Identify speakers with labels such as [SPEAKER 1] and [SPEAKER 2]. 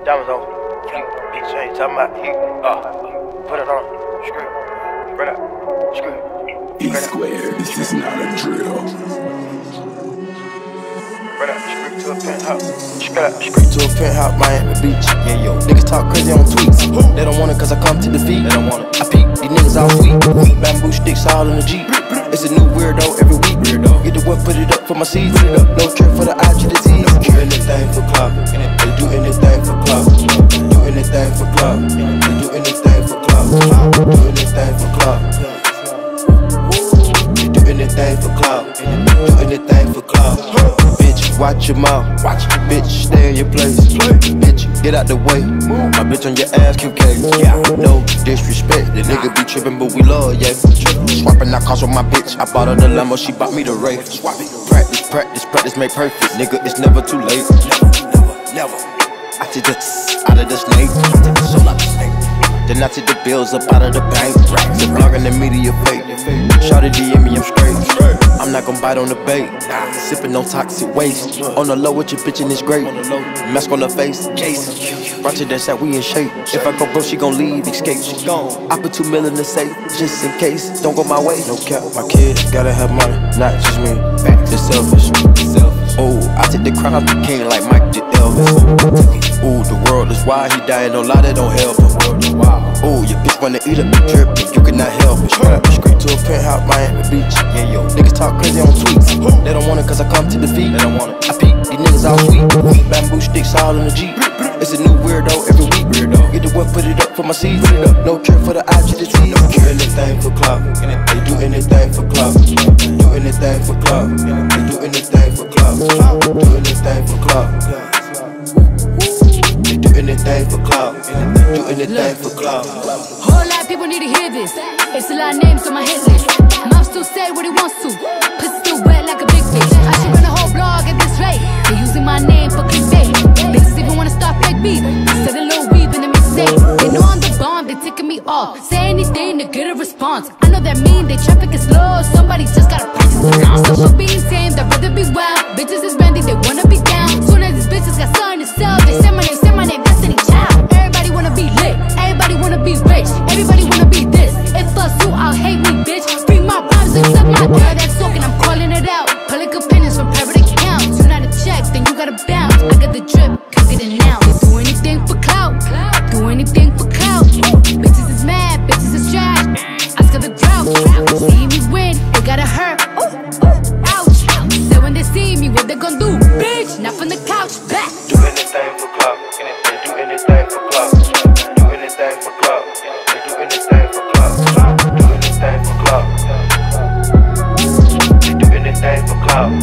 [SPEAKER 1] Diamonds on fleek, bitch, ain't talking about heat. Uh, put it on, screw, run up, screw.
[SPEAKER 2] E squared, this is not a drill.
[SPEAKER 1] Run up, screw to a penthouse. Screw up, screw to a penthouse, Miami Beach. Yeah, yo. Niggas talk crazy on tweets. They don't want it cause I come to defeat. They don't want it. I peek, these niggas all sweet. Bamboo sticks all in the Jeep. It's a new weirdo every week. Weirdo. Get the what, put it up for my seeds. No watch your mouth. Watch your Bitch, stay in your place. Bitch, get out the way. Move. My bitch on your ass, QK. No disrespect. The nigga be trippin', but we love, yeah. Swapping out cars with my bitch. I bought her the Lambo, she bought me the Wraith. Practice, practice, practice, make perfect. Nigga, it's never too late. Never, never. I take the out of the snake. The snake. Then I take the bills up out of the bank. The blog and the media fake. Shout it DM me, I'm straight. I'm not gon' bite on the bait. Sippin' on toxic waste. On the low with your bitch and it's great. Mask on the face. Roger that's that we in shape. If I go broke, she gon' leave, escape. She gone. I put two mil in the safe, just in case. Don't go my way. No cap, my kid gotta have money, not just me. It's selfish. Oh, I take the crown off the king like Mike Elvis. Ooh, the world is wild, he dying, don't lie, that don't help him. Ooh, your bitch wanna eat up the drip, but you cannot help it. Straight to a penthouse, Miami Beach. Yeah, yo. Niggas talk crazy on tweets. They don't want it cause I come to defeat. They don't want it. I peek, these niggas all sweet. Bamboo sticks all in the Jeep. It's a new weirdo every week. Weirdo. Get the one, put it up for my seeds. No trip for the IG disease. Do anything for. They anything Anything for club.
[SPEAKER 3] Whole lot of people need to hear this. It's a lot of names on my hit list. Mouth still say what he wants to. Pussy still wet like a big fish. I should run a whole blog at this rate. They using my name for clickbait. Bitches even wanna start fake beef. Said a little weave in the mixtape. They know I'm the bomb, they ticking me off. Say anything to get a response. I know that mean they traffic is slow. Somebody just gotta practice the sound. So being tame, they'd rather be wild. Bitches is brandy, got a bounce. I got the drip, cook it and now. Do anything for clout. Do anything for clout. Bitches is mad, bitches is trash. I got the grouch. See me win, they gotta hurt. Ooh, ooh, ouch. So when they see me, what they gon' do? Bitch, not from the couch, back.
[SPEAKER 1] Do anything for clout. Do anything for clout. Do anything for clout. Do anything for clout. Do anything for clout. Do anything for clout.